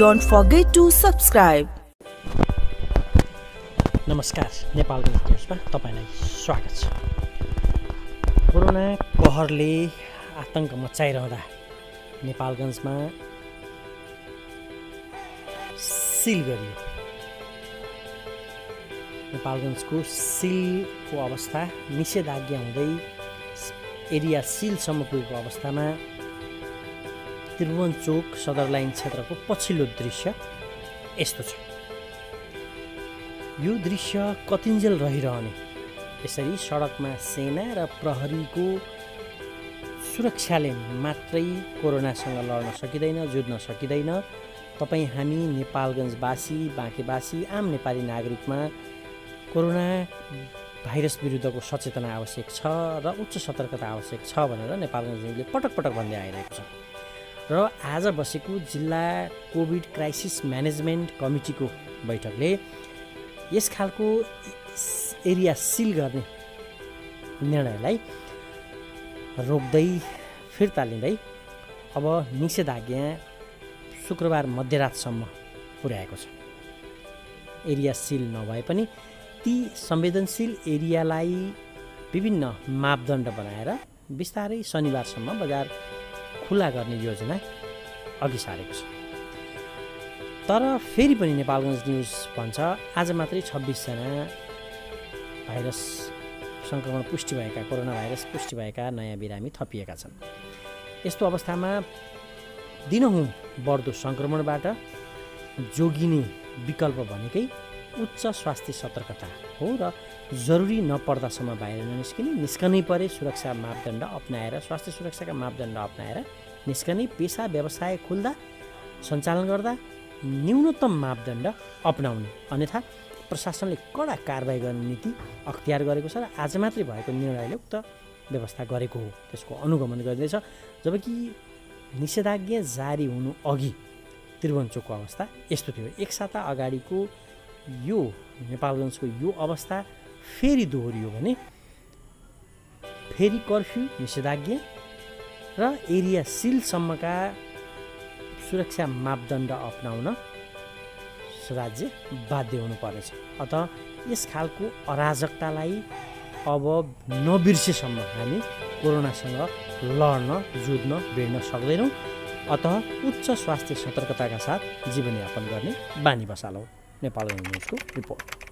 don't forget to subscribe. नमस्कार नेपालको न्युजमा तपाईँलाई स्वागत छ कोरोना कहरले आतङ्क मचाइरहँदा नेपालगञ्जमा सिल गरियो नेपालगञ्जको सिलको अवस्था निषेधाज्ञा हुँदै एरिया सिलसम्म पुगेको अवस्थामा त्रिभुवन चोक सदर लाइन क्षेत्रको पछिल्लो दृश्य यस्तो छ। यो दृश्य कतिन्जेल रहिरहने। यसरी सडकमा सेना र प्रहरीको सुरक्षाले मात्रै कोरोनासँग लड्न सकिँदैन जुझ्न सकिँदैन। तपाईँ हामी नेपालगञ्जवासी बाँकेवासी आम नेपाली नागरिकमा कोरोना भाइरस विरुद्धको सचेतना आवश्यक छ र उच्च सतर्कता आवश्यक छ भनेर नेपालगञ्जले पटक पटक भन्दै आइरहेको छ। र आज बसेको जिल्ला कोभिड क्राइसिस म्यानेजमेन्ट कमिटीको बैठकले यस खालको एरिया सिल गर्ने निर्णयलाई रोक्दै फिर्ता लिँदै अब निषेधाज्ञा शुक्रबार मध्यरातसम्म पुर्याएको छ। एरिया सिल नभए पनि ती संवेदनशील एरियालाई विभिन्न मापदण्ड बनाएर बिस्तारै शनिबारसम्म बजार खुला गर्ने योजना अघि सारेको छ। तर फेरि पनि नेपालगञ्ज न्युज भन्छ आज मात्रै छब्बिसजना भाइरस सङ्क्रमण पुष्टि भएका कोरोना भाइरस पुष्टि भएका नयाँ बिरामी थपिएका छन्। यस्तो अवस्थामा दिनहुँ बढ्दो सङ्क्रमणबाट जोगिने विकल्प भनेकै उच्च स्वास्थ्य सतर्कता हो र जरुरी नपर्दासम्म बाहिर ननिस्किने निस्कनै परे सुरक्षा मापदण्ड अप्नाएर स्वास्थ्य सुरक्षाका मापदण्ड अप्नाएर निस्कने पेसा व्यवसाय खुल्दा सञ्चालन गर्दा न्यूनतम मापदण्ड अप्नाउने। अन्यथा प्रशासनले कडा कारवाही गर्ने नीति अख्तियार गरेको छ र आज मात्रै भएको निर्णयले उक्त व्यवस्था गरेको हो। त्यसको अनुगमन गरिँदैछ जबकि निषेधाज्ञा जारी हुनु अघि त्रिभुवनचोकको अवस्था यस्तो थियो। एक साता अगाडिको यो नेपालगञ्जको यो अवस्था फेरि दोहोरियो भने फेरि कर्फ्यू निषेधाज्ञा र एरिया सिलसम्मका सुरक्षा मापदण्ड अप्नाउन राज्य बाध्य हुनुपर्नेछ। अत यस खालको अराजकतालाई अब नबिर्सेसम्म हामी कोरोनासँग लड्न जुझ्न भिड्न सक्दैनौँ। अत उच्च स्वास्थ्य सतर्कताका साथ जीवनयापन गर्ने बानी बसालौँ। नेपाल न्युजको रिपोर्ट